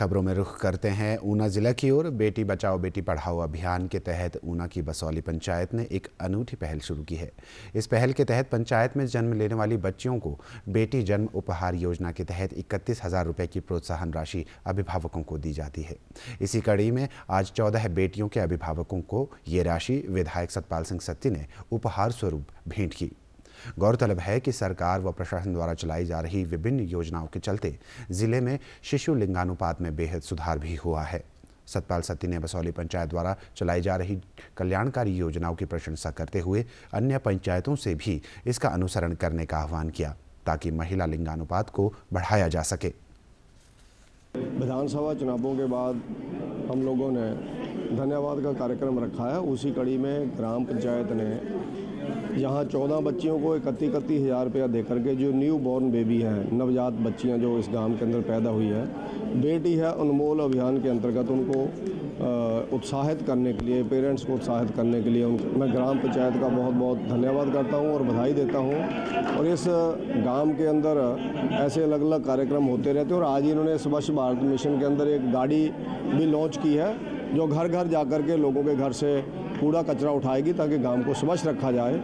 खबरों में रुख करते हैं ऊना जिला की ओर। बेटी बचाओ, बेटी पढ़ाओ अभियान के तहत ऊना की बसौली पंचायत ने एक अनूठी पहल शुरू की है। इस पहल के तहत पंचायत में जन्म लेने वाली बच्चियों को बेटी जन्म उपहार योजना के तहत इकतीस हज़ार रुपये की प्रोत्साहन राशि अभिभावकों को दी जाती है। इसी कड़ी में आज चौदह बेटियों के अभिभावकों को ये राशि विधायक सतपाल सिंह सत्ती ने उपहार स्वरूप भेंट की। गौरतलब है कि सरकार व प्रशासन द्वारा चलाई जा रही विभिन्न योजनाओं के चलते ज़िले में शिशु लिंगानुपात में बेहद सुधार भी हुआ है। सतपाल सत्ती ने बसौली पंचायत द्वारा चलाई जा रही कल्याणकारी योजनाओं की प्रशंसा करते हुए अन्य पंचायतों से भी इसका अनुसरण करने का आह्वान किया, ताकि महिला लिंगानुपात को बढ़ाया जा सके। विधानसभा चुनावों के बाद हम लोगों ने धन्यवाद का कार्यक्रम रखा है। उसी कड़ी में ग्राम पंचायत ने यहाँ चौदह बच्चियों को इकतीस इकतीस हज़ार रुपया दे करके जो न्यू बॉर्न बेबी हैं, नवजात बच्चियाँ जो इस गाँव के अंदर पैदा हुई है, बेटी है अनमोल अभियान के अंतर्गत उनको उत्साहित करने के लिए पेरेंट्स को उत्साहित करने के लिए मैं ग्राम पंचायत का बहुत बहुत धन्यवाद करता हूँ और बधाई देता हूँ। और इस गाँव के अंदर ऐसे अलग अलग कार्यक्रम होते रहते हैं और आज इन्होंने स्वच्छ भारत मिशन के अंदर एक गाड़ी भी लॉन्च की है, जो घर घर जा कर के लोगों के घर से कूड़ा कचरा उठाएगी ताकि गाँव को स्वच्छ रखा जाए।